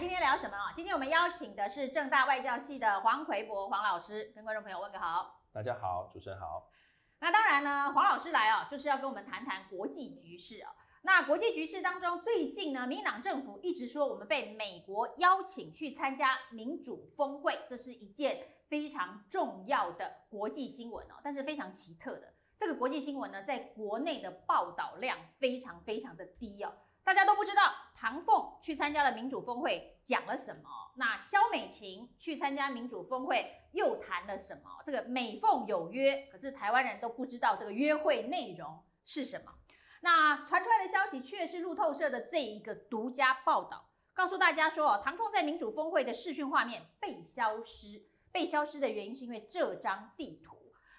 今天聊什么啊？今天我们邀请的是正大外交系的黄奎博黄老师，跟观众朋友问个好。大家好，主持人好。那当然呢，黄老师来哦，就是要跟我们谈谈国际局势哦。那国际局势当中，最近呢，民党政府一直说我们被美国邀请去参加民主峰会，这是一件非常重要的国际新闻哦。但是非常奇特的，这个国际新闻呢，在国内的报道量非常非常的低哦。大家都不知道唐凤去参加了民主峰会讲了什么，那肖美琴去参加民主峰会又谈了什么？这个美凤有约，可是台湾人都不知道这个约会内容是什么。那传出来的消息却是路透社的这一个独家报道，告诉大家说，唐凤在民主峰会的视讯画面被消失，被消失的原因是因为这张地图。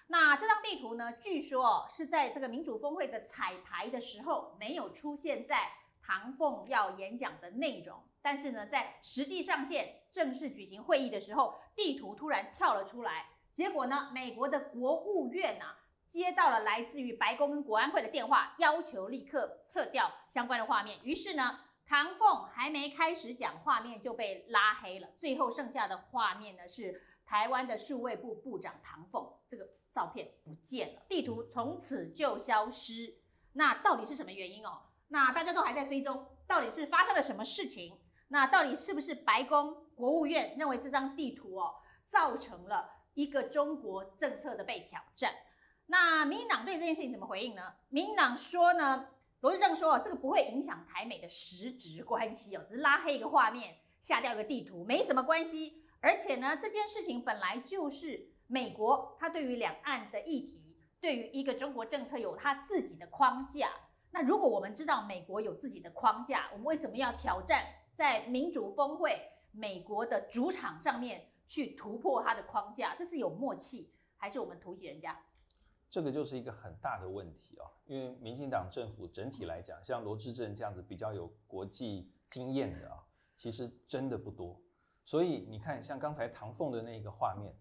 那这张地图呢，据说是在这个民主峰会的彩排的时候没有出现在。唐凤要演讲的内容，但是呢，在实际上线正式举行会议的时候，地图突然跳了出来。结果呢，美国的国务院啊，接到了来自于白宫跟国安会的电话，要求立刻撤掉相关的画面。于是呢，唐凤还没开始讲，画面就被拉黑了。最后剩下的画面呢，是台湾的数位部部长唐凤，这个照片不见了，地图从此就消失。那到底是什么原因哦？那大家都还在追踪，到底是发生了什么事情？那到底是不是白宫国务院认为这张地图哦，造成了一个中国政策的被挑战？那民进党对这件事情怎么回应呢？民进党说呢，罗志正说这个不会影响台美的实质关系哦，只是拉黑一个画面，下掉一个地图，没什么关系。而且呢，这件事情本来就是美国，它对于两岸的议题，对于一个中国政策有它自己的框架。那如果我们知道美国有自己的框架，我们为什么要挑战在民主峰会美国的主场上面去突破它的框架？这是有默契，还是我们突袭人家？这个就是一个很大的问题啊！因为民进党政府整体来讲，像罗志正这样子比较有国际经验的啊，其实真的不多。所以你看，像刚才唐凤的那个画面，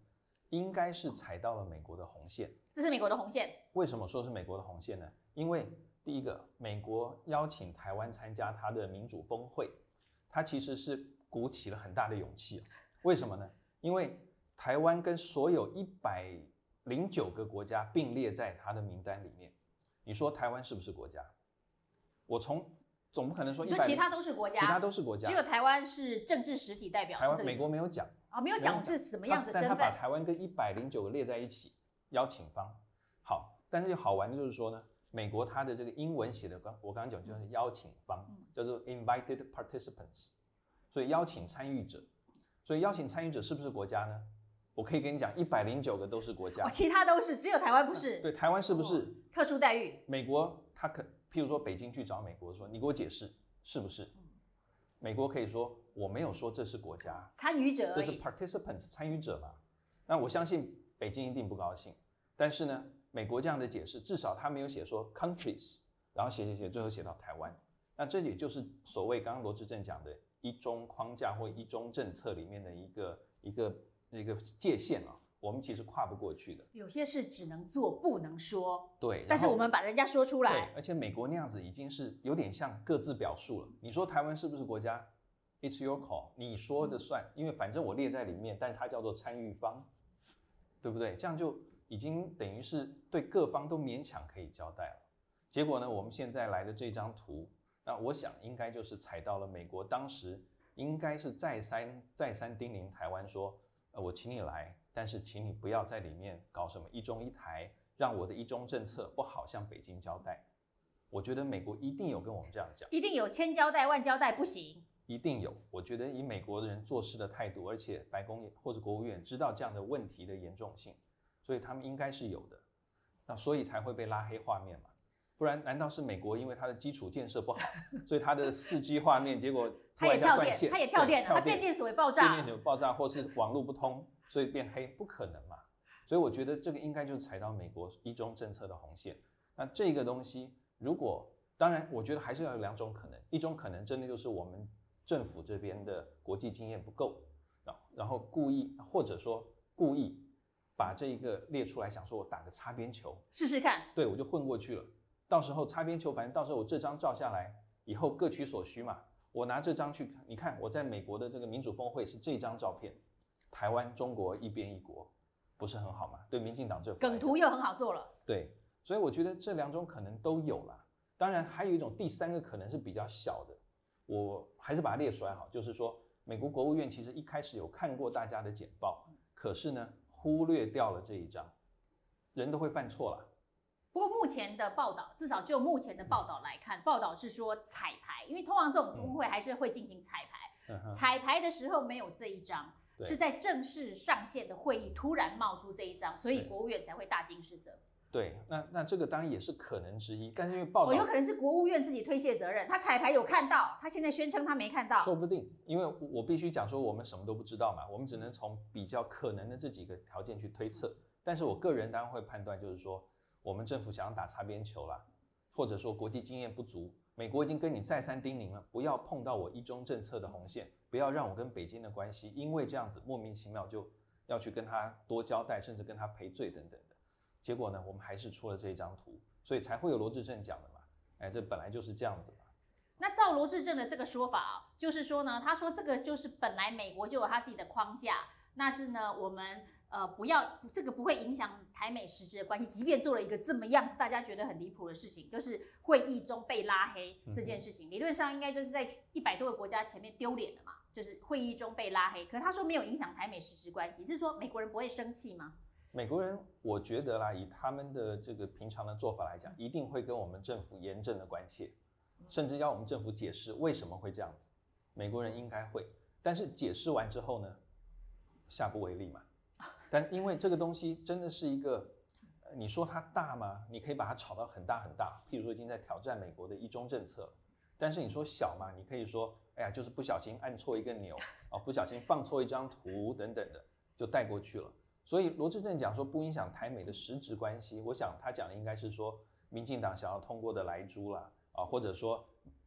应该是踩到了美国的红线。这是美国的红线。为什么说是美国的红线呢？因为第一个，美国邀请台湾参加他的民主峰会，他其实是鼓起了很大的勇气。为什么呢？因为台湾跟所有一百零九个国家并列在他的名单里面，你说台湾是不是国家？我从总不可能说，就其他都是国家，其他都是国家，只有台湾是政治实体代表。台湾美国没有讲啊，没有讲是什么样的身份。但他把台湾跟一百零九个列在一起，邀请方。好，但是好玩的就是说呢。美国它的这个英文写的刚我刚刚讲就是邀请方叫做 invited participants，所以邀请参与者，所以邀请参与者是不是国家呢？我可以跟你讲，一百零九个都是国家，其他都是，只有台湾不是。对，台湾是不是特殊待遇？美国他可譬如说北京去找美国说，你给我解释是不是？美国可以说我没有说这是国家，参与者，这是 participants 参与者嘛？那我相信北京一定不高兴，但是呢？美国这样的解释，至少他没有写说 countries，然后写写写，最后写到台湾。那这也就是所谓刚刚罗志正讲的一中框架或一中政策里面的一个一个一个界限啊，我们其实跨不过去的。有些事只能做不能说。对，但是我们把人家说出来。对，而且美国那样子已经是有点像各自表述了。你说台湾是不是国家？It's your call，你说的算，因为反正我列在里面，但它叫做参与方，对不对？这样就。已经等于是对各方都勉强可以交代了，结果呢，我们现在来的这张图，那我想应该就是踩到了美国当时应该是再三再三叮咛台湾说，呃，我请你来，但是请你不要在里面搞什么一中一台，让我的一中政策不好向北京交代。我觉得美国一定有跟我们这样讲，一定有千交代万交代不行，一定有。我觉得以美国的人做事的态度，而且白宫或者国务院知道这样的问题的严重性。所以他们应该是有的，那所以才会被拉黑画面嘛？不然难道是美国因为它的基础建设不好，所以它的四 G 画面结果 它也跳电，它也跳电，它变电所爆炸，变电所爆炸，或是网络不通，所以变黑？不可能嘛？所以我觉得这个应该就是踩到美国一中政策的红线。那这个东西，如果当然，我觉得还是要有两种可能，一种可能真的就是我们政府这边的国际经验不够，然然后故意或者说故意。把这一个列出来，想说我打个擦边球试试看，对我就混过去了。到时候擦边球，反正到时候我这张照下来以后各取所需嘛。我拿这张去，你看我在美国的这个民主峰会是这张照片，台湾中国一边一国，不是很好吗？对民进党政府梗图又很好做了。对，所以我觉得这两种可能都有啦。当然，还有一种第三个可能是比较小的，我还是把它列出来好，就是说，美国国务院其实一开始有看过大家的简报，可是呢，忽略掉了这一章。人都会犯错啦，不过目前的报道，至少就目前的报道来看，报道是说彩排，因为通常这种峰会还是会进行彩排，嗯彩排的时候没有这一张，是在正式上线的会议突然冒出这一张，所以国务院才会大惊失色。对，那那这个当然也是可能之一，但是因为报哦，有可能是国务院自己推卸责任，他彩排有看到，他现在宣称他没看到。说不定，因为我我必须讲说我们什么都不知道嘛，我们只能从比较可能的这几个条件去推测。但是我个人当然会判断，就是说我们政府想要打擦边球啦，或者说国际经验不足，美国已经跟你再三叮咛了，不要碰到我一中政策的红线，不要让我跟北京的关系因为这样子莫名其妙就要去跟他多交代，甚至跟他赔罪等等的。结果呢，我们还是出了这张图，所以才会有罗志正讲的嘛，哎，这本来就是这样子嘛。那照罗志正的这个说法啊，就是说呢，他说这个就是本来美国就有他自己的框架，那是呢我们呃不要这个不会影响台美实质的关系，即便做了一个这么样子大家觉得很离谱的事情，就是会议中被拉黑这件事情，理论上应该就是在一百多个国家前面丢脸的嘛，就是会议中被拉黑。可是他说没有影响台美实质关系，是说美国人不会生气吗？美国人，我觉得啦，以他们的这个平常的做法来讲，一定会跟我们政府严正的关切，甚至要我们政府解释为什么会这样子。美国人应该会，但是解释完之后呢，下不为例嘛。但因为这个东西真的是一个，你说它大吗？你可以把它炒到很大很大，譬如说已经在挑战美国的一中政策。但是你说小嘛，你可以说，哎呀，就是不小心按错一个钮啊，不小心放错一张图等等的，就带过去了。所以罗志正讲说不影响台美的实质关系，我想他讲的应该是说，民进党想要通过的莱猪啦，啊，或者说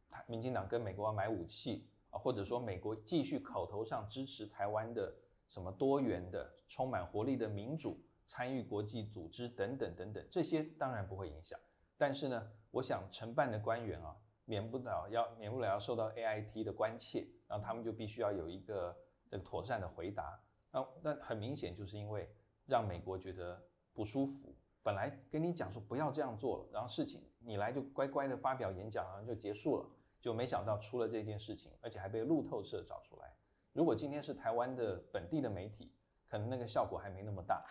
台民进党跟美国要买武器啊，或者说美国继续口头上支持台湾的什么多元的、充满活力的民主，参与国际组织等等等等，这些当然不会影响。但是呢，我想承办的官员啊，免不了要免不了要受到 AIT 的关切，然后他们就必须要有一个这个妥善的回答。那那很明显就是因为让美国觉得不舒服，本来跟你讲说不要这样做了，然后事情你来就乖乖的发表演讲，然后就结束了，就没想到出了这件事情，而且还被路透社找出来。如果今天是台湾的本地的媒体，可能那个效果还没那么大。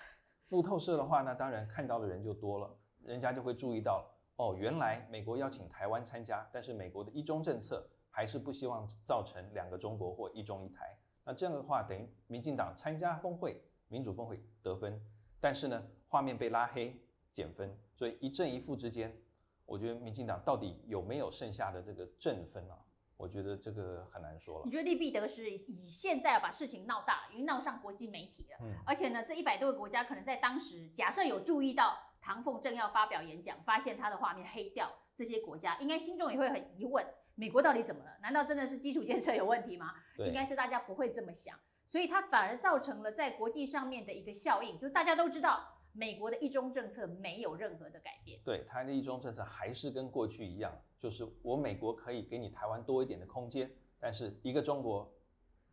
路透社的话，那当然看到的人就多了，人家就会注意到。哦，原来美国邀请台湾参加，但是美国的一中政策还是不希望造成两个中国或一中一台。那这样的话，等于民进党参加峰会、民主峰会得分，但是呢，画面被拉黑减分，所以一正一负之间，我觉得民进党到底有没有剩下的这个正分啊？我觉得这个很难说了你。觉得利弊得失，以现在把事情闹大，已经闹上国际媒体了。嗯，而且呢，这一百多个国家可能在当时，假设有注意到唐凤正要发表演讲，发现他的画面黑掉，这些国家应该心中也会很疑问：美国到底怎么了？难道真的是基础建设有问题吗？应该是大家不会这么想，所以它反而造成了在国际上面的一个效应，就是大家都知道美国的一中政策没有任何的改变。对，它的一中政策还是跟过去一样，就是我美国可以给你台湾多一点的空间，但是一个中国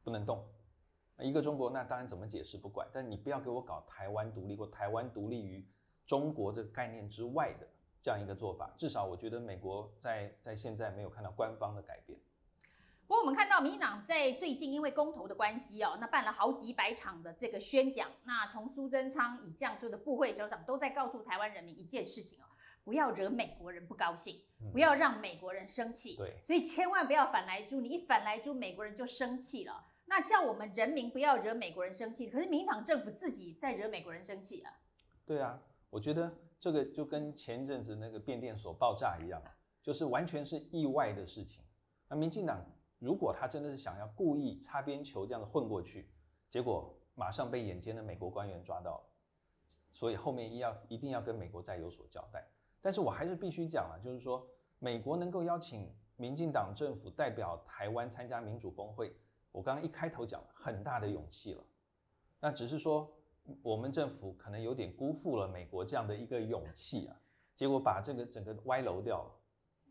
不能动。那一个中国，那当然怎么解释不管，但你不要给我搞台湾独立或台湾独立于中国这个概念之外的这样一个做法。至少我觉得美国在在现在没有看到官方的改变。不过我们看到民进党在最近因为公投的关系哦，那办了好几百场的这个宣讲。那从苏贞昌以这样说的部会首长都在告诉台湾人民一件事情哦，不要惹美国人不高兴，嗯不要让美国人生气。对，所以千万不要反来猪，你一反来猪，美国人就生气了。那叫我们人民不要惹美国人生气，可是民进党政府自己在惹美国人生气啊。对啊，我觉得这个就跟前阵子那个变电所爆炸一样，就是完全是意外的事情。那民进党如果他真的是想要故意擦边球这样的混过去，结果马上被眼尖的美国官员抓到，所以后面一要一定要跟美国再有所交代。但是我还是必须讲啊，就是说美国能够邀请民进党政府代表台湾参加民主峰会，我刚刚一开头讲了很大的勇气了，那只是说我们政府可能有点辜负了美国这样的一个勇气啊，结果把这个整个歪楼掉了。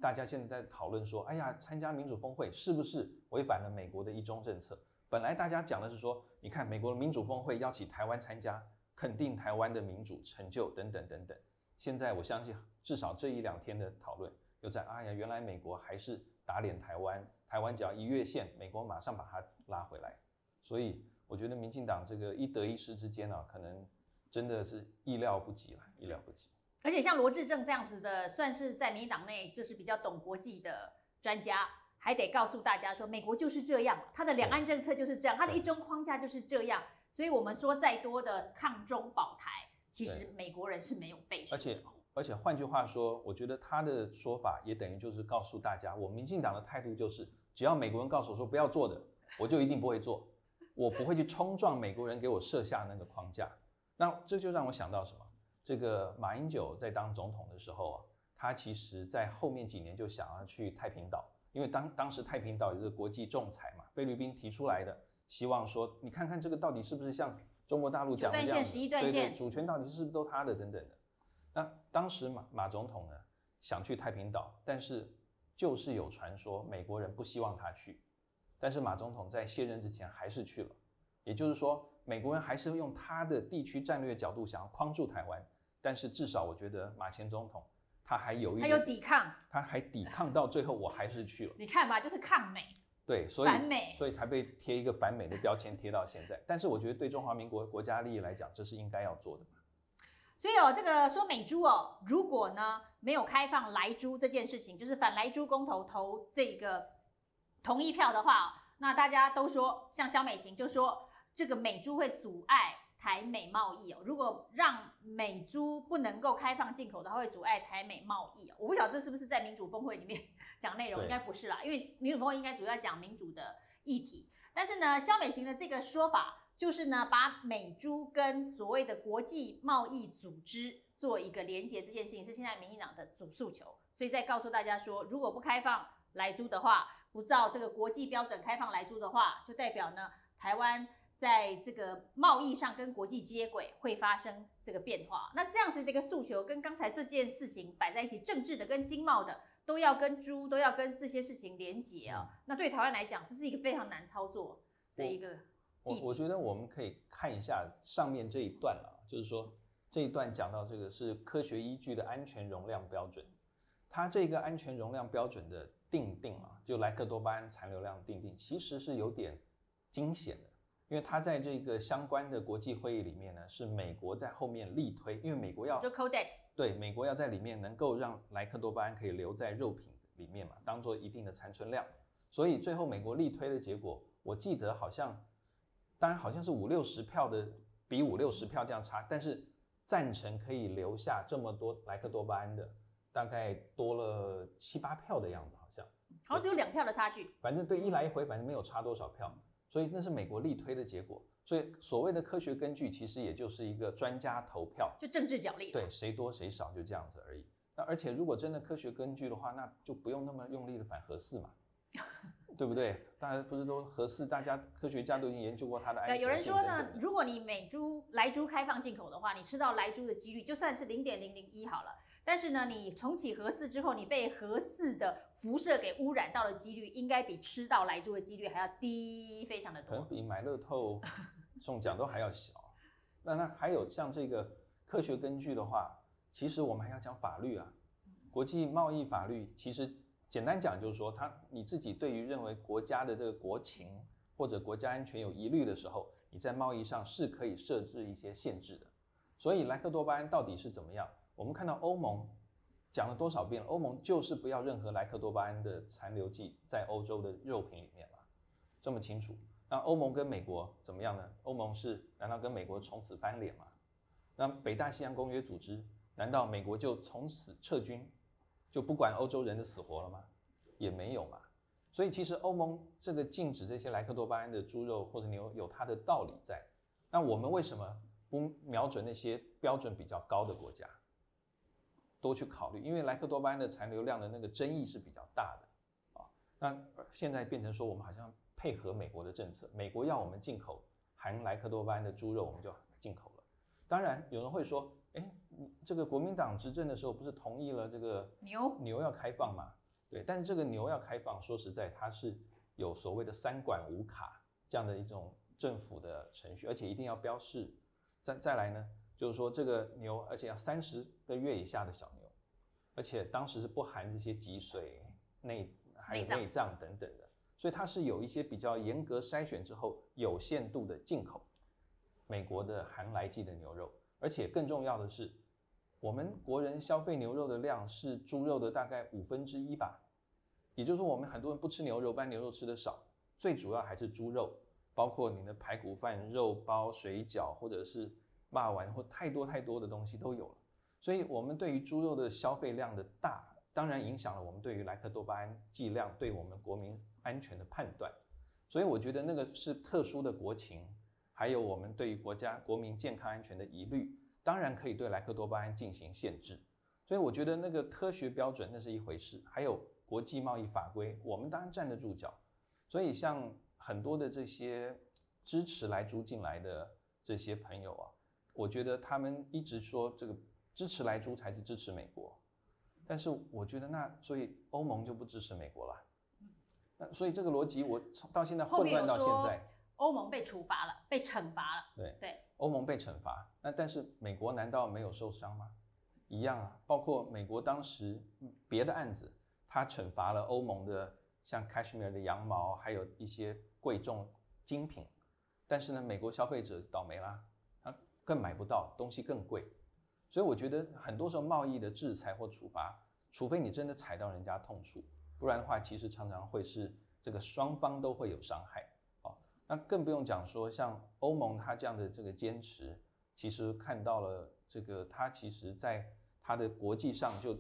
大家现在在讨论说，哎呀，参加民主峰会是不是违反了美国的一中政策？本来大家讲的是说，你看美国的民主峰会邀请台湾参加，肯定台湾的民主成就等等等等。现在我相信，至少这一两天的讨论，又在哎呀，原来美国还是打脸台湾，台湾只要一越线，美国马上把它拉回来。所以我觉得民进党这个一得一失之间啊，可能真的是意料不及了，意料不及。而且像罗志正这样子的，算是在民党内就是比较懂国际的专家，还得告诉大家说，美国就是这样，他的两岸政策就是这样，他的一中框架就是这样。所以，我们说再多的抗中保台，其实美国人是没有背书。而且，而且换句话说，我觉得他的说法也等于就是告诉大家，我民进党的态度就是，只要美国人告诉我说不要做的，我就一定不会做，我不会去冲撞美国人给我设下那个框架。那这就让我想到什么？这个马英九在当总统的时候啊，他其实在后面几年就想要去太平岛，因为当当时太平岛也是国际仲裁嘛，菲律宾提出来的，希望说你看看这个到底是不是像中国大陆讲的这样，对对，主权到底是不是都他的等等的。那当时马马总统呢想去太平岛，但是就是有传说美国人不希望他去，但是马总统在卸任之前还是去了，也就是说。美国人还是用他的地区战略角度想要框住台湾，但是至少我觉得马前总统他还有一，他有抵抗，他还抵抗到最后，我还是去了。你看吧，就是抗美，对，所以反美，所以才被贴一个反美的标签贴到现在。但是我觉得对中华民国国家利益来讲，这是应该要做的嘛。所以哦，这个说美猪哦，如果呢没有开放来猪这件事情，就是反来猪公投投这个同意票的话，那大家都说，像肖美琴就说。这个美猪会阻碍台美贸易哦。如果让美猪不能够开放进口的话，会阻碍台美贸易哦。我不晓得这是不是在民主峰会里面讲内容，应该不是啦，因为民主峰会应该主要讲民主的议题。但是呢，肖美琴的这个说法就是呢，把美猪跟所谓的国际贸易组织做一个连接，这件事情是现在民进党的主诉求。所以在告诉大家说，如果不开放来猪的话，不照这个国际标准开放来租的话，就代表呢，台湾。在这个贸易上跟国际接轨会发生这个变化，那这样子的一个诉求跟刚才这件事情摆在一起，政治的跟经贸的都要跟猪都要跟这些事情连结啊。那对台湾来讲，这是一个非常难操作的一个。我我觉得我们可以看一下上面这一段了，就是说这一段讲到这个是科学依据的安全容量标准，它这个安全容量标准的定定啊，就莱克多巴胺残留量定定，其实是有点惊险的。因为它在这个相关的国际会议里面呢，是美国在后面力推，因为美国要就 Codex 对美国要在里面能够让莱克多巴胺可以留在肉品里面嘛，当做一定的残存量，所以最后美国力推的结果，我记得好像，当然好像是五六十票的比五六十票这样差，但是赞成可以留下这么多莱克多巴胺的，大概多了七八票的样子，好像只有两票的差距，反正对一来一回，反正没有差多少票。所以那是美国力推的结果，所以所谓的科学根据其实也就是一个专家投票，就政治角力，对，谁多谁少就这样子而已。那而且如果真的科学根据的话，那就不用那么用力的反核四嘛。对不对？大家不是都合适？大家科学家都已经研究过它的安全对，有人说呢，如果你美猪、来猪开放进口的话，你吃到来猪的几率就算是零点零零一好了。但是呢，你重启核四之后，你被核四的辐射给污染到的几率，应该比吃到来猪的几率还要低，非常的多。可能比买乐透 中奖都还要小。那那还有像这个科学根据的话，其实我们还要讲法律啊，国际贸易法律其实。简单讲就是说，他你自己对于认为国家的这个国情或者国家安全有疑虑的时候，你在贸易上是可以设置一些限制的。所以莱克多巴胺到底是怎么样？我们看到欧盟讲了多少遍？欧盟就是不要任何莱克多巴胺的残留剂在欧洲的肉品里面了，这么清楚。那欧盟跟美国怎么样呢？欧盟是难道跟美国从此翻脸吗？那北大西洋公约组织难道美国就从此撤军？就不管欧洲人的死活了吗？也没有嘛。所以其实欧盟这个禁止这些莱克多巴胺的猪肉或者牛有它的道理在。那我们为什么不瞄准那些标准比较高的国家，多去考虑？因为莱克多巴胺的残留量的那个争议是比较大的啊。那现在变成说我们好像配合美国的政策，美国要我们进口含莱克多巴胺的猪肉，我们就进口了。当然有人会说。哎，这个国民党执政的时候不是同意了这个牛牛要开放嘛？对，但是这个牛要开放，说实在，它是有所谓的三管五卡这样的一种政府的程序，而且一定要标示。再再来呢，就是说这个牛，而且要三十个月以下的小牛，而且当时是不含这些脊髓、内还有内脏等等的，所以它是有一些比较严格筛选之后有限度的进口美国的含来剂的牛肉，而且更重要的是。我们国人消费牛肉的量是猪肉的大概五分之一吧，也就是说，我们很多人不吃牛肉，不然牛肉吃的少，最主要还是猪肉，包括你的排骨饭、肉包、水饺，或者是骂丸，或太多太多的东西都有了。所以，我们对于猪肉的消费量的大，当然影响了我们对于莱克多巴胺剂量对我们国民安全的判断。所以，我觉得那个是特殊的国情，还有我们对于国家国民健康安全的疑虑。当然可以对莱克多巴胺进行限制，所以我觉得那个科学标准那是一回事，还有国际贸易法规，我们当然站得住脚。所以像很多的这些支持来猪进来的这些朋友啊，我觉得他们一直说这个支持来猪才是支持美国，但是我觉得那所以欧盟就不支持美国了，那所以这个逻辑我到现在混乱到现在。欧盟被处罚了，被惩罚了。对对，欧盟被惩罚，那但是美国难道没有受伤吗？一样啊，包括美国当时别的案子，他惩罚了欧盟的像 Cashmere 的羊毛，还有一些贵重精品，但是呢，美国消费者倒霉啦，他更买不到东西更贵，所以我觉得很多时候贸易的制裁或处罚，除非你真的踩到人家痛处，不然的话，其实常常会是这个双方都会有伤害。那更不用讲说，像欧盟它这样的这个坚持，其实看到了这个它其实在它的国际上就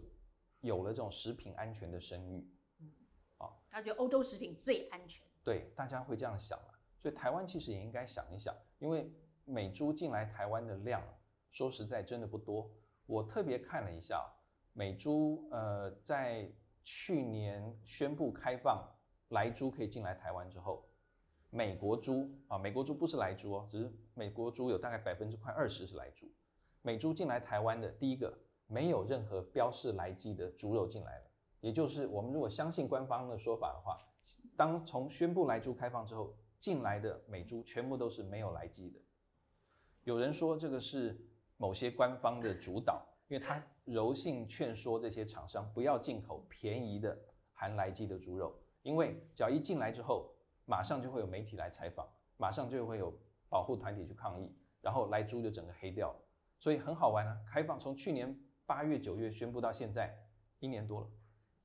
有了这种食品安全的声誉，嗯，啊，他觉得欧洲食品最安全，对，大家会这样想啊，所以台湾其实也应该想一想，因为美猪进来台湾的量，说实在真的不多。我特别看了一下，美猪呃在去年宣布开放来猪可以进来台湾之后。美国猪啊，美国猪不是来猪哦，只是美国猪有大概百分之快二十是来猪。美猪进来台湾的第一个，没有任何标示来鸡的猪肉进来了。也就是我们如果相信官方的说法的话，当从宣布来猪开放之后，进来的美猪全部都是没有来鸡的。有人说这个是某些官方的主导，因为他柔性劝说这些厂商不要进口便宜的含来鸡的猪肉，因为只要一进来之后。马上就会有媒体来采访，马上就会有保护团体去抗议，然后来猪就整个黑掉了。所以很好玩啊！开放从去年八月、九月宣布到现在一年多了，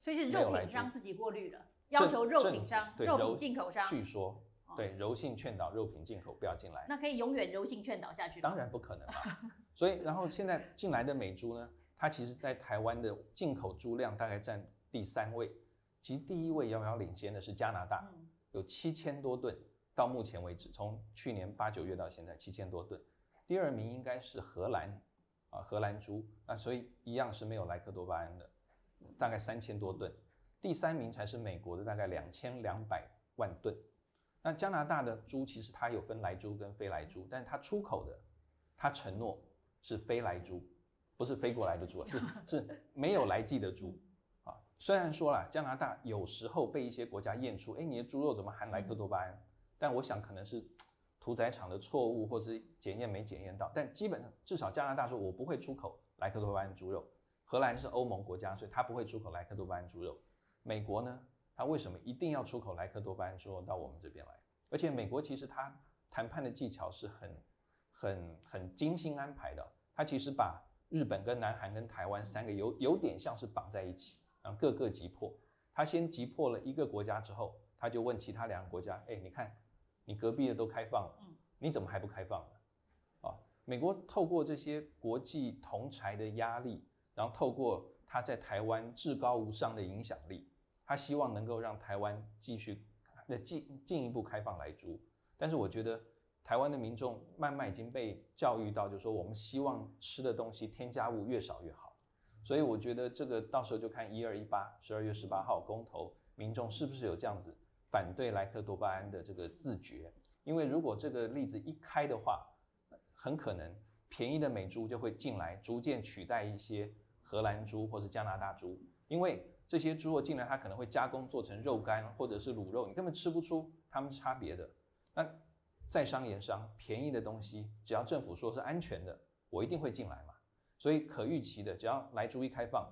所以是肉品商自己过滤了，要求肉品商、肉品进口商。据说对柔性劝导肉品进口不要进来，那可以永远柔性劝导下去当然不可能嘛。所以然后现在进来的美猪呢，它其实在台湾的进口猪量大概占第三位，其实第一位遥遥领先的是加拿大。有七千多吨，到目前为止，从去年八九月到现在七千多吨。第二名应该是荷兰，啊，荷兰猪，那所以一样是没有莱克多巴胺的，大概三千多吨。第三名才是美国的，大概两千两百万吨。那加拿大的猪其实它有分来猪跟非来猪，但它出口的，它承诺是非来猪，不是飞过来的猪，是是没有来记的猪。虽然说啦，加拿大有时候被一些国家验出，哎，你的猪肉怎么含莱克多巴胺？但我想可能是屠宰场的错误，或是检验没检验到。但基本上，至少加拿大说，我不会出口莱克多巴胺猪肉。荷兰是欧盟国家，所以它不会出口莱克多巴胺猪肉。美国呢，它为什么一定要出口莱克多巴胺猪肉到我们这边来？而且美国其实它谈判的技巧是很、很、很精心安排的。它其实把日本跟南韩跟台湾三个有有点像是绑在一起。让各个击破，他先击破了一个国家之后，他就问其他两个国家：“哎，你看，你隔壁的都开放了，你怎么还不开放呢？”啊，美国透过这些国际同柴的压力，然后透过他在台湾至高无上的影响力，他希望能够让台湾继续那进进一步开放来租。但是我觉得台湾的民众慢慢已经被教育到，就是说我们希望吃的东西添加物越少越好。所以我觉得这个到时候就看一二一八十二月十八号公投，民众是不是有这样子反对莱克多巴胺的这个自觉？因为如果这个例子一开的话，很可能便宜的美猪就会进来，逐渐取代一些荷兰猪或者加拿大猪。因为这些猪肉进来，它可能会加工做成肉干或者是卤肉，你根本吃不出它们差别的。那在商言商，便宜的东西，只要政府说是安全的，我一定会进来嘛。所以可预期的，只要来猪一开放，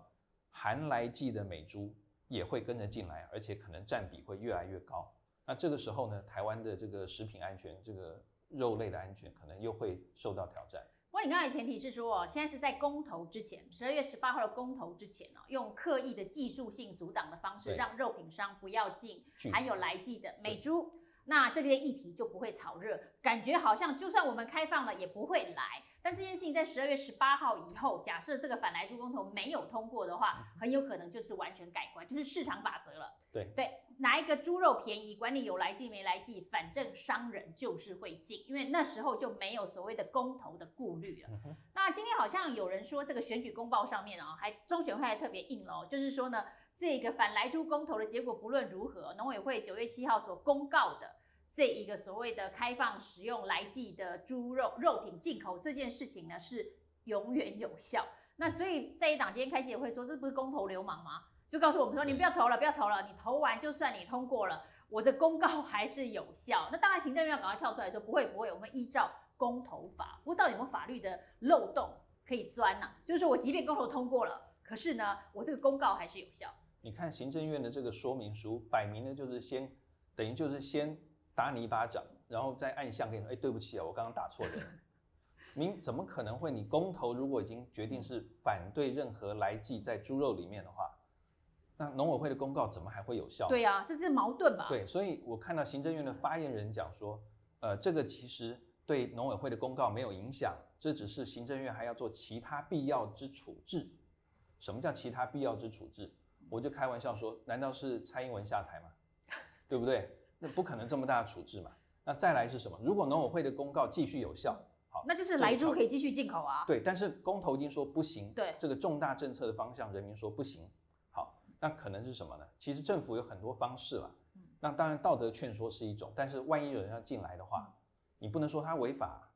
含来剂的美猪也会跟着进来，而且可能占比会越来越高。那这个时候呢，台湾的这个食品安全，这个肉类的安全，可能又会受到挑战。不过你刚才前提是说，现在是在公投之前，十二月十八号的公投之前呢，用刻意的技术性阻挡的方式，对让肉品商不要进含有来剂的美猪，那这些议题就不会炒热，感觉好像就算我们开放了也不会来。但这件事情在十二月十八号以后，假设这个反来猪公投没有通过的话，很有可能就是完全改观，就是市场法则了。对对，哪一个猪肉便宜，管你有来剂没来剂，反正商人就是会进，因为那时候就没有所谓的公投的顾虑了。嗯那今天好像有人说，这个选举公报上面啊，还中选会还特别硬了哦，就是说呢，这个反来猪公投的结果不论如何，农委会九月七号所公告的这一个所谓的开放使用来记的猪肉肉品进口这件事情呢，是永远有效。那所以在野党今天开记者会说，这不是公投流氓吗？就告诉我们说，你不要投了，不要投了，你投完就算你通过了，我的公告还是有效。那当然，行政院要赶快跳出来说，不会不会，我们依照公投法。不过到底有没有法律的漏洞可以钻呢、就是说我即便公投通过了，可是呢，我这个公告还是有效。你看行政院的这个说明书，摆明的就是先等于就是先打你一巴掌，然后再暗箱给你说，哎，对不起啊，我刚刚打错人了。您怎么可能会？你公投如果已经决定是反对任何来剂在猪肉里面的话，那农委会的公告怎么还会有效？对啊，这是矛盾吧？对，所以我看到行政院的发言人讲说，呃，这个其实对农委会的公告没有影响，这只是行政院还要做其他必要之处置。什么叫其他必要之处置？我就开玩笑说，难道是蔡英文下台吗？对不对？那不可能这么大的处置嘛。那再来是什么？如果农委会的公告继续有效，好，那就是来猪可以继续进口啊。对，但是公投已经说不行，对这个重大政策的方向，人民说不行。好，那可能是什么呢？其实政府有很多方式了。那当然道德劝说是一种，但是万一有人要进来的话，你不能说他违法，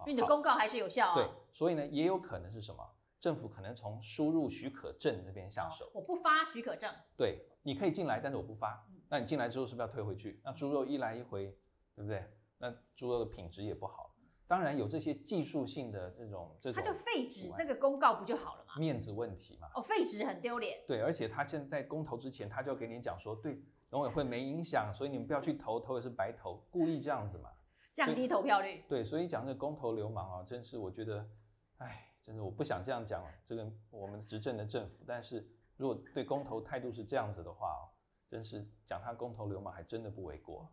因为你的公告还是有效啊。对，所以呢，也有可能是什么？政府可能从输入许可证那边下手。我不发许可证，对，你可以进来，但是我不发嗯。那你进来之后是不是要退回去？那猪肉一来一回，对不对？那猪肉的品质也不好。当然有这些技术性的这种这种他就废止那个公告不就好了吗？面子问题嘛。哦，废止很丢脸。对，而且他现在在公投之前，他就要给你讲说，对农委会没影响，所以你们不要去投，投也是白投，故意这样子嘛。降低投票率。对，所以讲这公投流氓啊，真是我觉得，哎，真的我不想这样讲这个我们执政的政府，但是如果对公投态度是这样子的话哦，真是讲他公投流氓还真的不为过。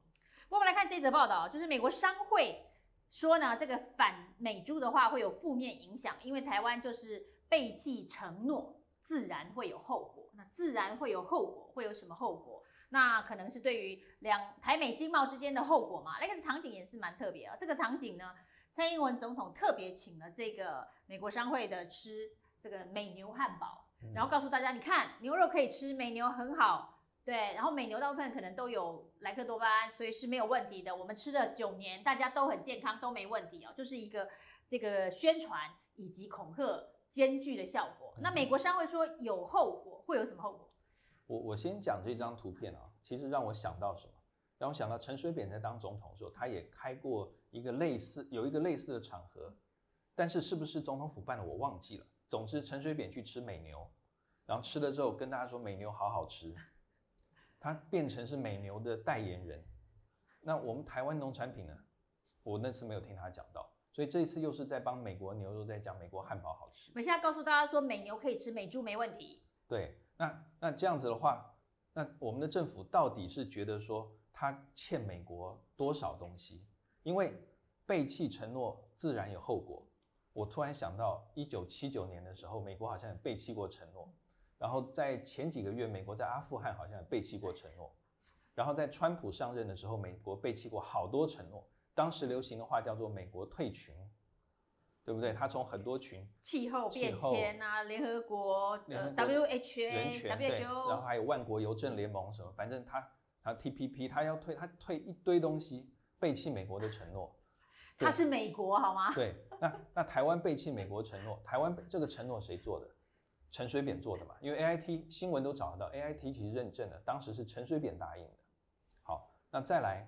我们来看这则报道，就是美国商会说呢，这个反美猪的话会有负面影响，因为台湾就是背弃承诺，自然会有后果。那自然会有后果，会有什么后果？那可能是对于两台美经贸之间的后果嘛。那个场景也是蛮特别啊。这个场景呢，蔡英文总统特别请了这个美国商会的吃这个美牛汉堡，嗯然后告诉大家，你看牛肉可以吃，美牛很好。对，然后美牛大部分可能都有莱克多巴胺，所以是没有问题的。我们吃了九年，大家都很健康，都没问题哦。就是一个这个宣传以及恐吓兼具的效果。那美国商会说有后果，会有什么后果？我我先讲这张图片啊，其实让我想到什么？让我想到陈水扁在当总统的时候，他也开过一个类似有一个类似的场合，但是是不是总统府办的我忘记了。总之，陈水扁去吃美牛，然后吃了之后跟大家说美牛好好吃，他变成是美牛的代言人。那我们台湾农产品呢？我那次没有听他讲到，所以这一次又是在帮美国牛肉在讲美国汉堡好吃我。们现在告诉大家说，美牛可以吃，美猪没问题。对，那那这样子的话，那我们的政府到底是觉得说他欠美国多少东西？因为背弃承诺自然有后果。我突然想到，一九七九年的时候，美国好像也背弃过承诺，然后在前几个月，美国在阿富汗好像也背弃过承诺，然后在川普上任的时候，美国背弃过好多承诺。当时流行的话叫做“美国退群”，对不对？他从很多群气候变迁啊，联合国、呃联合国 WHO、人权对，然后还有万国邮政联盟什么，反正他他 TPP 他要退，他退一堆东西，背弃美国的承诺。他是美国好吗？对，那那台湾背弃美国承诺，台湾这个承诺谁做的？陈水扁做的嘛，因为 AIT 新闻都找得到，AIT 其实认证了，当时是陈水扁答应的。好，那再来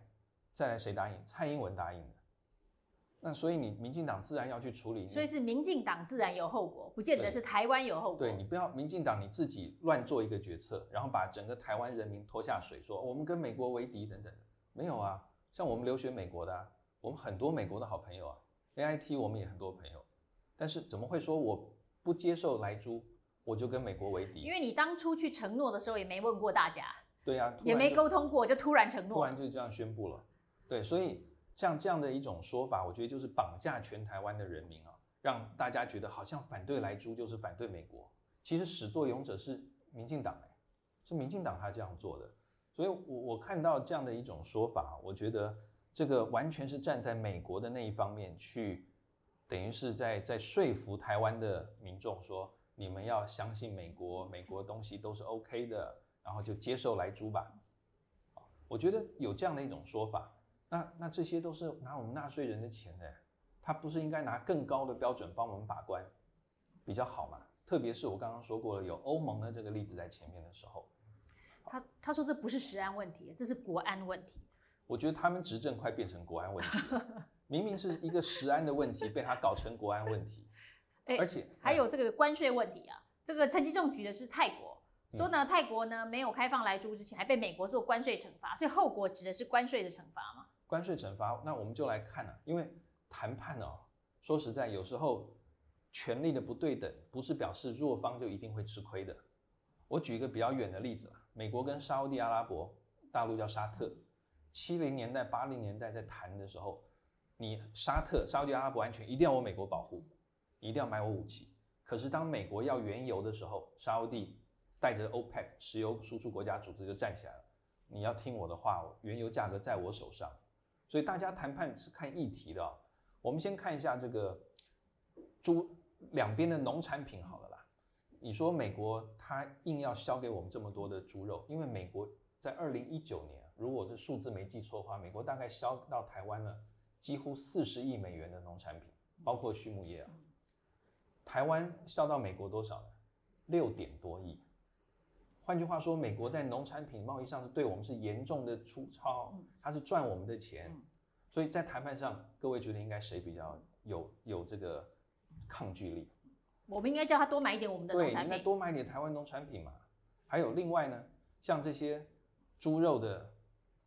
再来谁答应？蔡英文答应的。那所以你民进党自然要去处理。所以是民进党自然有后果，不见得是台湾有后果。对你不要民进党你自己乱做一个决策，然后把整个台湾人民拖下水，说我们跟美国为敌等等。没有啊，像我们留学美国的，我们很多美国的好朋友啊，AIT 我们也很多朋友，但是怎么会说我不接受来租，我就跟美国为敌？因为你当初去承诺的时候也没问过大家。对呀，也没沟通过，就突然承诺，突然就这样宣布了。对，所以。像这样的一种说法，我觉得就是绑架全台湾的人民啊，让大家觉得好像反对来猪就是反对美国。其实始作俑者是民进党哎，是民进党他这样做的。所以，我我看到这样的一种说法，我觉得这个完全是站在美国的那一方面去，等于是在在说服台湾的民众说，你们要相信美国，美国东西都是 OK 的，然后就接受来猪吧。我觉得有这样的一种说法。那那这些都是拿我们纳税人的钱的，他不是应该拿更高的标准帮我们把关比较好嘛？特别是我刚刚说过了，有欧盟的这个例子在前面的时候，他他说这不是食安问题，这是国安问题。我觉得他们执政快变成国安问题，明明是一个食安的问题，被他搞成国安问题。而且还有这个关税问题啊，这个陈吉仲举的是泰国。说呢，泰国呢没有开放来猪之前，还被美国做关税惩罚，所以后果指的是关税的惩罚吗？关税惩罚，那我们就来看啊，因为谈判哦，说实在，有时候权力的不对等，不是表示弱方就一定会吃亏的。我举一个比较远的例子美国跟沙地阿拉伯，大陆叫沙特，七零年代、八零年代在谈的时候，你沙特、沙地阿拉伯安全一定要我美国保护，一定要买我武器。可是当美国要原油的时候，沙地带着 OPEC 石油输出国家组织就站起来了，你要听我的话，原油价格在我手上。所以大家谈判是看议题的，我们先看一下这个猪两边的农产品好了啦。你说美国它硬要销给我们这么多的猪肉，因为美国在二零一九年，如果这数字没记错的话，美国大概销到台湾了几乎四十亿美元的农产品，包括畜牧业啊。台湾销到美国多少呢？六点多亿。换句话说，美国在农产品贸易上是对我们是严重的出超，它是赚我们的钱，所以在谈判上，各位觉得应该谁比较有有这个抗拒力？我们应该叫他多买一点我们的农产品，应该多买点台湾农产品嘛。还有另外呢，像这些猪肉的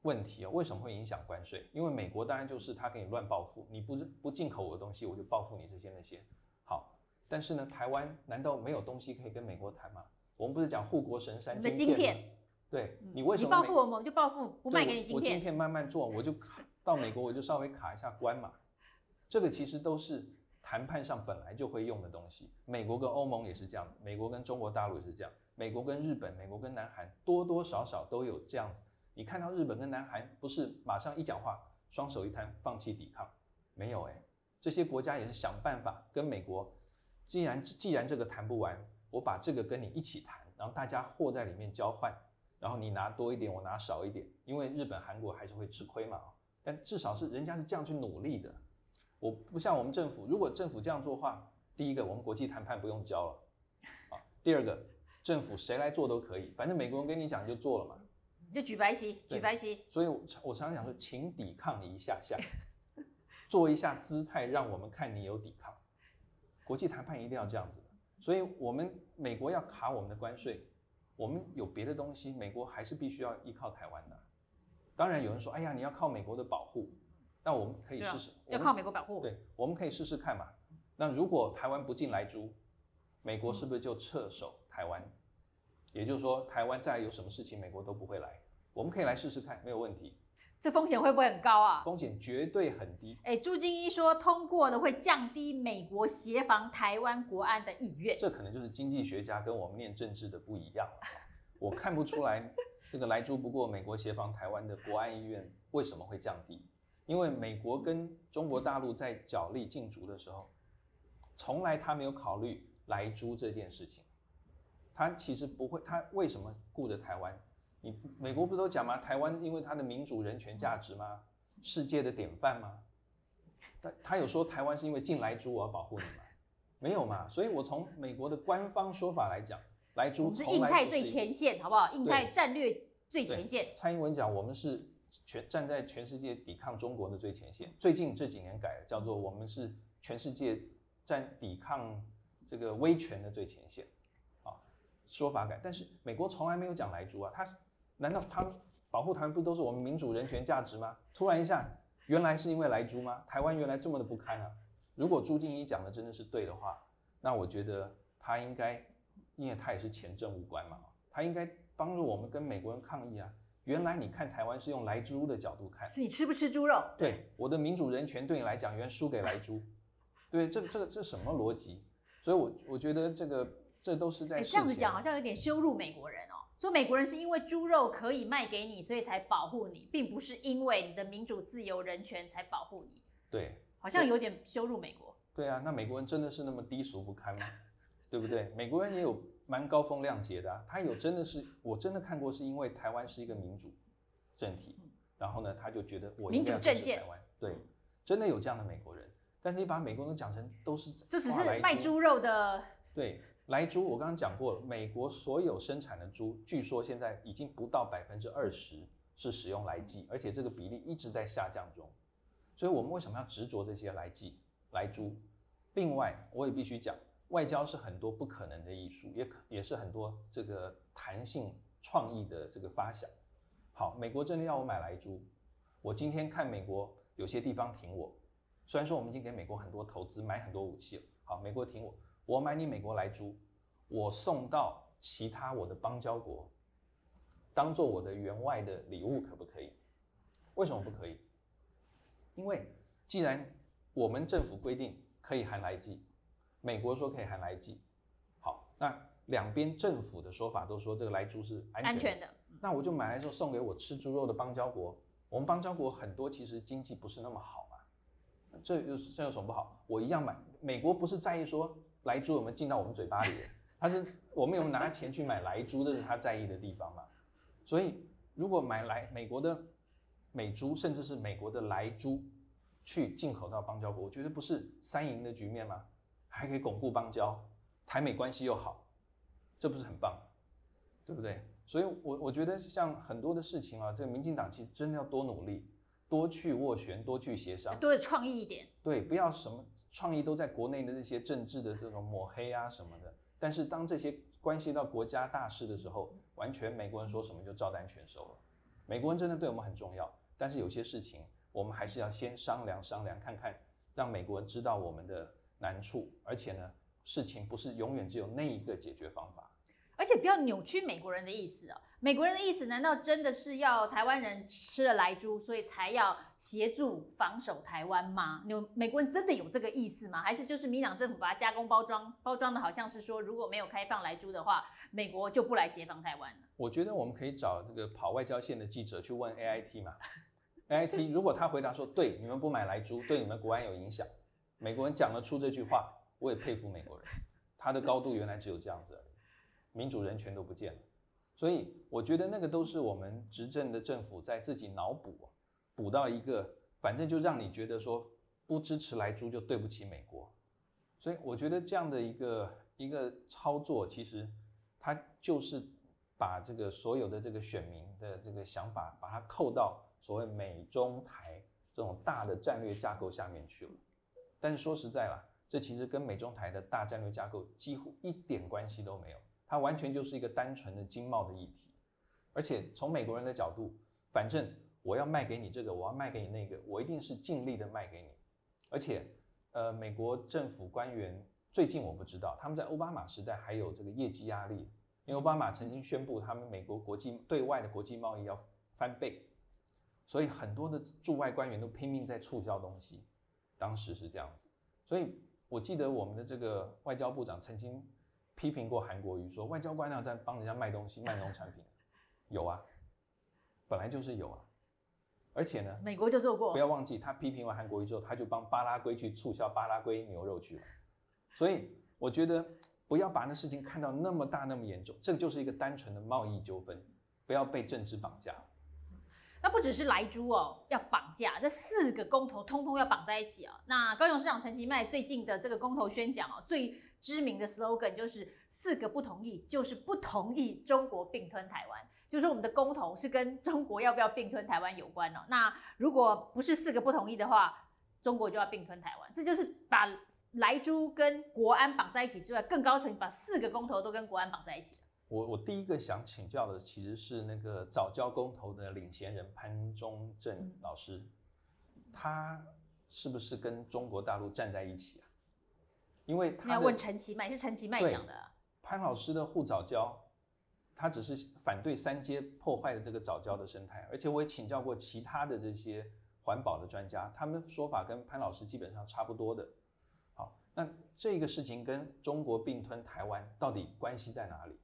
问题啊，为什么会影响关税？因为美国当然就是他给你乱报复，你不是不进口我的东西，我就报复你这些那些。好，但是呢，台湾难道没有东西可以跟美国谈吗？我们不是讲护国神山晶片？对你为什么？你报复我们，我就报复，不卖给你晶片。我晶片慢慢做，我就卡到美国，我就稍微卡一下关嘛。这个其实都是谈判上本来就会用的东西。美国跟欧盟也是这样，美国跟中国大陆也是这样，美国跟日本、美国跟南韩多多少少都有这样子。你看到日本跟南韩不是马上一讲话，双手一摊，放弃抵抗？没有哎，这些国家也是想办法跟美国，既然既然这个谈不完。我把这个跟你一起谈，然后大家货在里面交换，然后你拿多一点，我拿少一点，因为日本、韩国还是会吃亏嘛。但至少是人家是这样去努力的。我不像我们政府，如果政府这样做的话，第一个我们国际谈判不用交了，啊，第二个政府谁来做都可以，反正美国人跟你讲就做了嘛，就举白旗，举白旗。所以，我我常常讲说，请抵抗一下下，做一下姿态，让我们看你有抵抗。国际谈判一定要这样子。所以，我们美国要卡我们的关税，我们有别的东西，美国还是必须要依靠台湾的。当然，有人说：“哎呀，你要靠美国的保护。”那我们可以试试，要靠美国保护。对，我们可以试试看嘛。那如果台湾不进来猪，美国是不是就撤守台湾？也就是说，台湾再有什么事情，美国都不会来。我们可以来试试看，没有问题。这风险会不会很高啊？风险绝对很低。哎，朱金一说通过的会降低美国协防台湾国安的意愿。这可能就是经济学家跟我们念政治的不一样了。我看不出来这个来猪不过美国协防台湾的国安意愿为什么会降低？因为美国跟中国大陆在角力竞逐的时候，从来他没有考虑来猪这件事情。他其实不会，他为什么顾着台湾？你美国不都讲吗？台湾因为它的民主人权价值吗？世界的典范吗？他他有说台湾是因为进来猪我要保护你吗？没有嘛？所以我从美国的官方说法来讲，莱我猪们是印太最前线，好不好？印太战略最前线。蔡英文讲，我们是全站在全世界抵抗中国的最前线。最近这几年改了，叫做我们是全世界站抵抗这个威权的最前线。啊，说法改，但是美国从来没有讲来猪啊，他难道他保护台湾不都是我们民主人权价值吗？突然一下，原来是因为莱猪吗？台湾原来这么的不堪啊！如果朱静怡讲的真的是对的话，那我觉得他应该，因为他也是前政务官嘛，他应该帮助我们跟美国人抗议啊。原来你看台湾是用莱猪的角度看，是你吃不吃猪肉？对我的民主人权对你来讲，原来输给莱猪，对，这这个这什么逻辑？所以我我觉得这个这都是在哎，事前这样子讲好像有点羞辱美国人哦。说美国人是因为猪肉可以卖给你，所以才保护你，并不是因为你的民主、自由、人权才保护你，对好像有点羞辱美国。对啊，那美国人真的是那么低俗不堪吗？对不对？美国人也有蛮高风亮节的、啊，他有真的是我真的看过，是因为台湾是一个民主政体，然后呢，他就觉得我民主阵线台湾，对，真的有这样的美国人。但是你把美国人讲成都是这只是卖猪肉的，对，来猪我刚刚讲过，美国所有生产的猪，据说现在已经不到百分之二十是使用来剂，而且这个比例一直在下降中。所以我们为什么要执着这些来剂、来猪？另外，我也必须讲，外交是很多不可能的艺术，也可也是很多这个弹性创意的这个发想。好，美国真的要我买来猪，我今天看美国有些地方挺我，虽然说我们已经给美国很多投资，买很多武器了，好，美国挺我，我买你美国来猪，我送到其他我的邦交国，当做我的员外的礼物，可不可以？为什么不可以？因为既然我们政府规定可以含来剂，美国说可以含来剂，好，那两边政府的说法都说这个来猪是安全的，全的。那我就买来之后送给我吃猪肉的邦交国。我们邦交国很多其实经济不是那么好嘛，这又这有什么不好？我一样买。美国不是在意说来猪有没有进到我们嘴巴里，他是我们有拿钱去买来猪，这是他在意的地方嘛。所以如果买来美国的美猪，甚至是美国的来猪去进口到邦交国，我觉得不是三赢的局面吗？还可以巩固邦交，台美关系又好，这不是很棒，对不对？所以我，我觉得像很多的事情啊，这个民进党其实真的要多努力，多去斡旋，多去协商，多有创意一点。对，不要什么创意都在国内的那些政治的这种抹黑啊什么的。但是当这些关系到国家大事的时候，完全美国人说什么就照单全收了。美国人真的对我们很重要，但是有些事情我们还是要先商量商量，看看让美国人知道我们的难处，而且呢，事情不是永远只有那一个解决方法。而且不要扭曲美国人的意思啊！美国人的意思难道真的是要台湾人吃了来猪，所以才要协助防守台湾吗？有美国人真的有这个意思吗？还是就是民党政府把它加工包装，包装的好像是说如果没有开放来猪的话，美国就不来协防台湾？我觉得我们可以找这个跑外交线的记者去问 AIT 嘛，AIT 如果他回答说对，你们不买来猪，对你们国安有影响，美国人讲得出这句话，我也佩服美国人，他的高度原来只有这样子，民主人权都不见了，所以我觉得那个都是我们执政的政府在自己脑补，补到一个，反正就让你觉得说不支持来猪就对不起美国，所以我觉得这样的一个一个操作，其实它就是把这个所有的这个选民的这个想法，把它扣到所谓美中台这种大的战略架构下面去了。但是说实在啦，这其实跟美中台的大战略架构几乎一点关系都没有，它完全就是一个单纯的经贸的议题。而且从美国人的角度，反正我要卖给你这个，我要卖给你那个，我一定是尽力的卖给你。而且，呃，美国政府官员最近我不知道，他们在奥巴马时代还有这个业绩压力，因为奥巴马曾经宣布他们美国国际对外的国际贸易要翻倍，所以很多的驻外官员都拼命在促销东西，当时是这样子。所以我记得我们的这个外交部长曾经批评过韩国瑜说，外交官要在帮人家卖东西、卖农产品，有啊，本来就是有啊，而且呢，美国就做过不，要忘记，他批评完韩国瑜之后，他就帮巴拉圭去促销巴拉圭牛肉去了。所以我觉得不要把那事情看到那么大那么严重，这个就是一个单纯的贸易纠纷，不要被政治绑架。那不只是莱猪哦，要绑架，这四个公投通通要绑在一起啊。那高雄市长陈其迈最近的这个公投宣讲哦，最知名的 slogan 就是四个不同意，就是不同意中国并吞台湾，就是我们的公投是跟中国要不要并吞台湾有关哦。那如果不是四个不同意的话，中国就要并吞台湾，这就是把莱猪跟国安绑在一起之外，更高层把四个公投都跟国安绑在一起我我第一个想请教的其实是那个早教公投的领衔人潘忠正老师，他是不是跟中国大陆站在一起啊？因为他要问陈其迈，是陈其迈讲的。潘老师的护早教，他只是反对三阶破坏的这个早教的生态，而且我也请教过其他的这些环保的专家，他们说法跟潘老师基本上差不多的。好，那这个事情跟中国并吞台湾到底关系在哪里？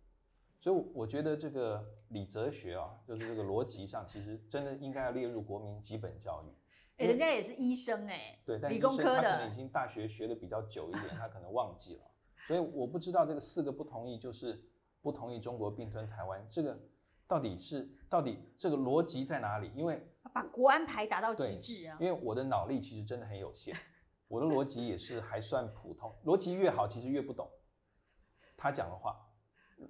所以我觉得这个理哲学啊，就是这个逻辑上，其实真的应该要列入国民基本教育。哎，人家也是医生哎，对，但理工科的，他可能已经大学学的比较久一点，他可能忘记了。所以我不知道这个四个不同意，就是不同意中国并吞台湾，这个到底是到底这个逻辑在哪里？因为把国安牌打到极致啊。因为我的脑力其实真的很有限，我的逻辑也是还算普通，逻辑越好，其实越不懂他讲的话。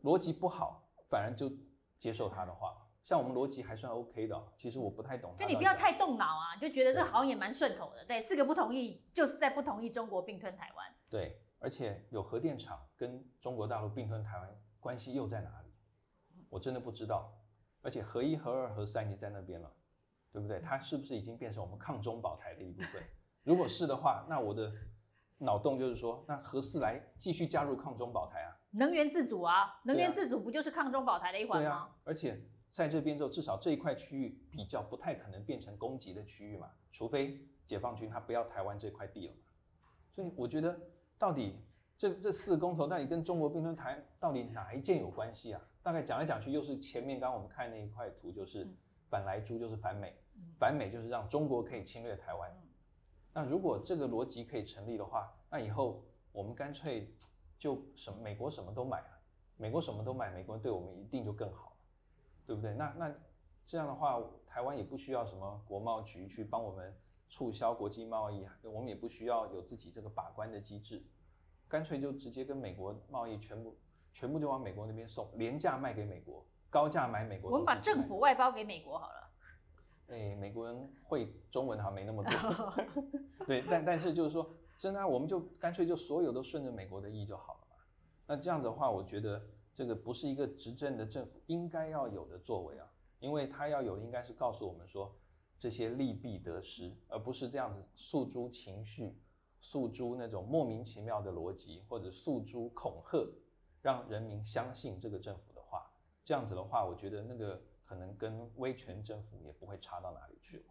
逻辑不好，反而就接受他的话。像我们逻辑还算 OK 的，其实我不太懂。就你不要太动脑啊，就觉得这好像也蛮顺口的。对，四个不同意，就是在不同意中国并吞台湾。对，而且有核电厂跟中国大陆并吞台湾关系又在哪里？我真的不知道。而且核一、核二、核三已经在那边了，对不对？它是不是已经变成我们抗中保台的一部分？如果是的话，那我的脑洞就是说，那核四来继续加入抗中保台啊？能源自主啊，能源自主不就是抗中保台的一环吗？啊，而且在这边之后，至少这一块区域比较不太可能变成攻击的区域嘛，除非解放军他不要台湾这块地了嘛。所以我觉得，到底这这四个公投到底跟中国并吞台到底哪一件有关系啊？大概讲来讲去，又是前面刚刚我们看那一块图，就是反来猪就是反美，反美就是让中国可以侵略台湾。那如果这个逻辑可以成立的话，那以后我们干脆。就什么美国什么都买啊，美国什么都买，美国人对我们一定就更好，对不对？那那这样的话，台湾也不需要什么国贸局去帮我们促销国际贸易，我们也不需要有自己这个把关的机制，干脆就直接跟美国贸易全部全部就往美国那边送，廉价卖给美国，高价买美国。我们把政府外包给美国好了。哎，美国人会中文好像没那么多，对，但但是就是说。真的，我们就干脆就所有都顺着美国的意就好了嘛。那这样子的话，我觉得这个不是一个执政的政府应该要有的作为啊，因为他要有应该是告诉我们说这些利弊得失，而不是这样子诉诸情绪、诉诸那种莫名其妙的逻辑或者诉诸恐吓，让人民相信这个政府的话。这样子的话，我觉得那个可能跟威权政府也不会差到哪里去。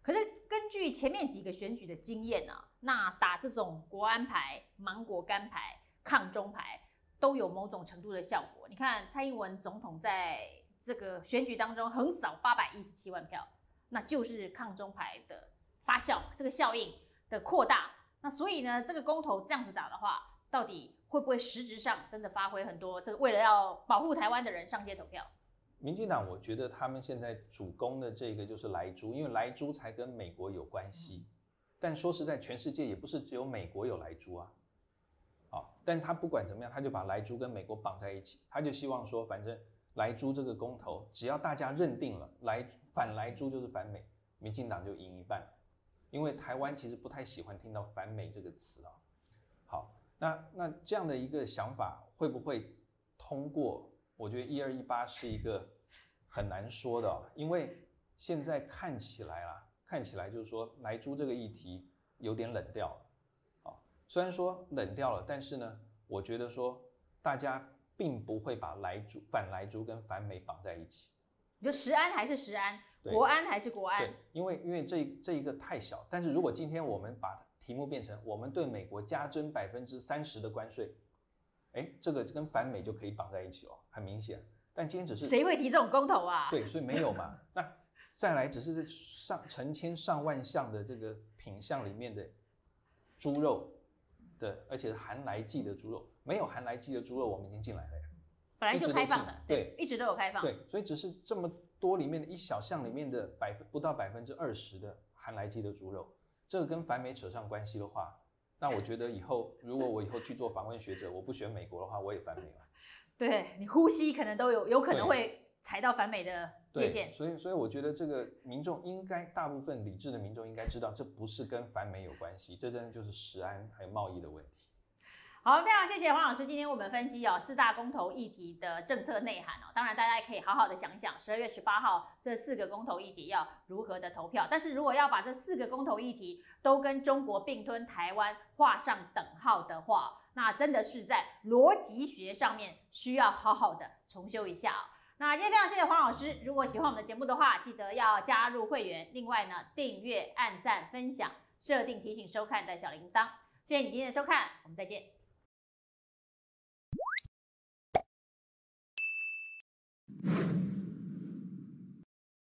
可是根据前面几个选举的经验呢，那打这种国安牌、芒果干牌、抗中牌都有某种程度的效果。你看蔡英文总统在这个选举当中横扫八百一十七万票，那就是抗中牌的发酵，这个效应的扩大。那所以呢，这个公投这样子打的话，到底会不会实质上真的发挥很多？这个为了要保护台湾的人上街投票？民进党，我觉得他们现在主攻的这个就是莱猪，因为莱猪才跟美国有关系。但说实在，全世界也不是只有美国有莱猪啊。但是他不管怎么样，他就把莱猪跟美国绑在一起，他就希望说，反正莱猪这个公投，只要大家认定了莱反莱猪就是反美，民进党就赢一半。因为台湾其实不太喜欢听到反美这个词啊。好，那那这样的一个想法会不会通过？我觉得一二一八是一个很难说的，因为现在看起来啊，看起来就是说莱猪这个议题有点冷掉了，虽然说冷掉了，但是呢，我觉得说大家并不会把莱猪反莱猪跟反美绑在一起，你就实安还是实安，国安还是国安，对，因为因为这这一个太小，但是如果今天我们把题目变成我们对美国加征百分之三十的关税。哎，这个跟反美就可以绑在一起哦，很明显。但今天只是谁会提这种公投啊？对，所以没有嘛。那再来，只是上成千上万项的这个品相里面的猪肉的，而且是含来剂的猪肉，没有含来剂的猪肉，我们已经进来了呀。本来就开放的，对，一直都有开放。对，所以只是这么多里面的一小项里面的百分不到百分之二十的含来剂的猪肉，这个跟反美扯上关系的话，那我觉得以后如果我以后去做访问学者，我不选美国的话，我也反美了。对你呼吸可能都有有可能对会踩到反美的界，限。所以所以我觉得这个民众应该大部分理智的民众应该知道，这不是跟反美有关系，这真的就是食安还有贸易的问题。好，非常谢谢黄老师今天为我们分析哦四大公投议题的政策内涵哦。当然，大家也可以好好的想想，十二月十八号这四个公投议题要如何的投票。但是如果要把这四个公投议题都跟中国并吞台湾画上等号的话，那真的是在逻辑学上面需要好好的重修一下哦。那今天非常谢谢黄老师，如果喜欢我们的节目的话，记得要加入会员。另外呢，订阅、按赞、分享、设定提醒收看的小铃铛。谢谢你今天的收看，我们再见。